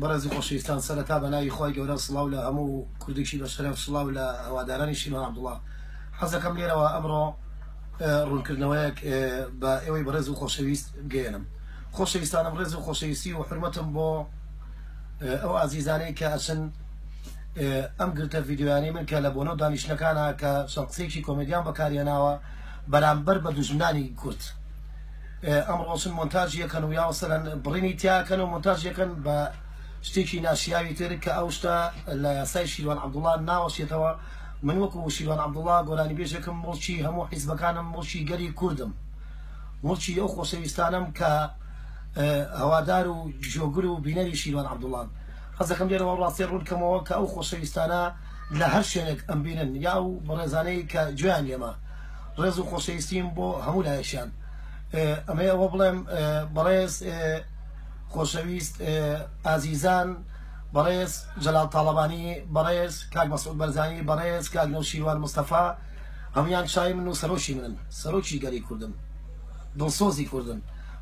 بەڕێزی خۆشەویستان سەرەتا بە ناوی خۆی گەورە سڵاو لە هەموو کوردێکی بە شەرەف سڵاو لە هەوادارانی شیما عبدوڵا حەزەکەم لێرەوە ئەمڕۆ ڕوونکردنەوەیەک بە ئێوەی بەڕێز و خۆشەویست گەێنم خۆشەویستانم ڕێز و خۆشەویستی و حرمەتم بۆ ئەو ئازیزانەی کە ئەچن ئەم گرتە ڤیددیویانی من کە لە بۆنە و دانیشتەکانە کە شخصێکی کۆمەدیان بەکاریانناوە بەرامبەر بە دوژمنانی کورت ئەمڕۆ چون مۆنتاج یەکەن و یا مەسەلەن بڕینی تیاکەن و مۆنتاج یەکەن بە شتێکی ناشیاوی تر کە ئەو شتە لە یاسای شیروان عەبدوڵا ناوەشێتەوە من وەکو شیروان عەبدوڵا گۆرانی بێژێکم مڵکی هەموو حیزبەکانم مڵکی گەلی کوردم مڵکی ئەو خۆشەویستانم کە هەوادار و جۆگر و بینەری شیروان عەبدوڵان حەزەکەم لێرەوە ڕاستی ڕوون کەمەوە کە ئەو خۆشەویستانە لە هەر شوێنێک ئەم بینن یا و بەڕێزانەی کە گوێیان لێمە ڕێز و خۆشەویستیم بۆ هەموو لایەکشان ئەمەی ئەوە بڵێم بەڕێز خۆشەویست ئازیزان بەڕێز جەلال تاڵەبانی بەڕێز کاک مەسعود بەرزانی بەڕێز کاک نەوشیروان مستەفا هەموان چای من و سەرۆکی منن سەرۆکی گەلی کوردن دڵسۆزی کوردن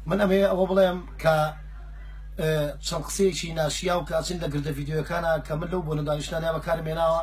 من ئەمێ ئەوە بڵێم کە چەند قسەیەکی ناشیا و کاچن لە گردە یددیوەکانە کە من لەو بۆ نەدانیشتانیا بەکارمێناوە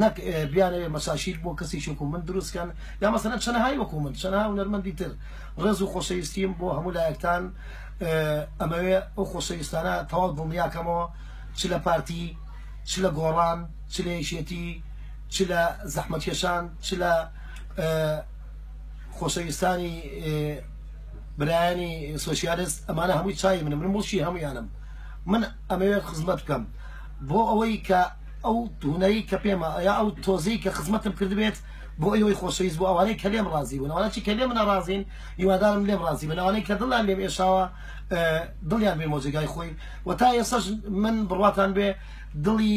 نەک بیانەوێت مەشاشیل بۆ کەسێکی وەکو من دروست بکەن یا مەسەلەن چەنەهای وەکو من چەنەها هونەرمەندی تر ڕێز و خۆشەویستیم بۆ هەموو لایەکتان ئەمەوێ ئەو خۆشەویستانە تەواو دڵنیاکەمەوە چ لە پارتی چ لە گۆڕان چ لە یەکێتی چ لە زەحمەتکێشان چ لە خۆشەویستانی برایانی سوسیالست ئەمانە هەمووی چای منم من مڵکی هەمویانم من ئەمەوێت خزمەت بکەم بۆ ئەوەی کە ئەو تونەی کە پێما یا ئەو تۆزەی کە خزمەتم کردبێت بۆ ئەوەی خۆشەویست بۆ ئەوانەی کە لێم ڕازی بوون ئەوانەی کە لێم ناڕازین هیوادارم لێم ڕازی بن ئەوانەی کە دڵیان لێم ئێشاوە دڵیان بێ مۆجگای خۆی و تا ئێسش من بڕاتان بێ دڵی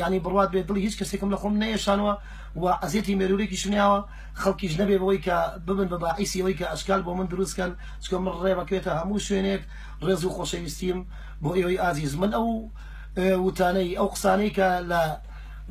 ینی بڕات بێ دڵی هیچ کەسێکم لە خۆم نەیەشانوە و ئەزیەتی مێرورێکی شنیاوە خەڵکیش نەبێ بەوەی کە ببن بە باعیسی ئەوەی کە ئەشکال بۆ من دروستکەن چکە من ڕێ بەکرێتە هەموو شوێنێک ڕێز و خۆشەویستیم بۆ ئێوەی ئازیز من ئەو وتانەی، ئەو قسانەی کە لە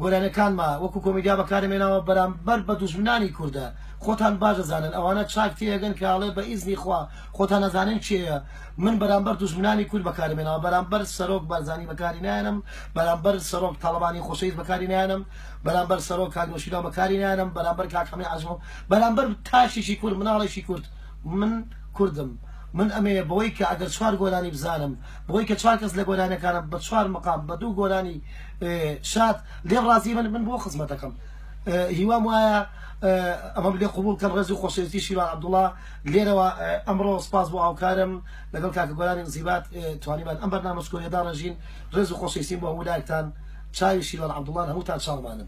گۆرانیەکانما وەکو کۆمیدیا بەکارم هێناوە بەرامبەر بە دوژمنانی کوردە، خۆتان باش دەزانن ئەوانە چاک تێئەگەن کە ئەڵێ بە ئیزنی خوا، خۆتان ئەزانن کێیە، من بەرامبەر دوژمنانی کورد بەکارم هێناوە بەرامبەر سەرۆک بارزانی بەکاری نایەنم، بەرامبەر سەرۆک تاڵەبانی خۆشەویست بەکاری نایەنم، بەرامبەر سەرۆک کاک نەوشیروان بەکاری نایەنم، بەرامبەر کاک حەمەی عەژمەو، بەرامبەر تاکێکی کورد مناڵێکی کورد، من کوردم، من ئەمەیە بەوەی کە ئەگەر چوار گۆرانی بزانم، بەوەی کە چوار کەس لە گۆرانیەکانم بە چوار مقام بە دوو گۆرانی شاد لێ ڕازی بن من بۆ خزمەتەکەم هیوام وایە ئەمەم لێ قوبول کەن ڕێز و خۆشەویستی شیران عبدوڵا لێرەوە ئەمڕۆ سپاس بۆ ئاوکارم لەگەڵ کاکە گۆرانی زیبات توانیمان ئەم بەرنامە سکۆریەدا ڕژین ڕێز و خۆشەویستیم بۆ هەموو لایەکتان چاوی شیران عبدوڵان هەمووتان چاومانن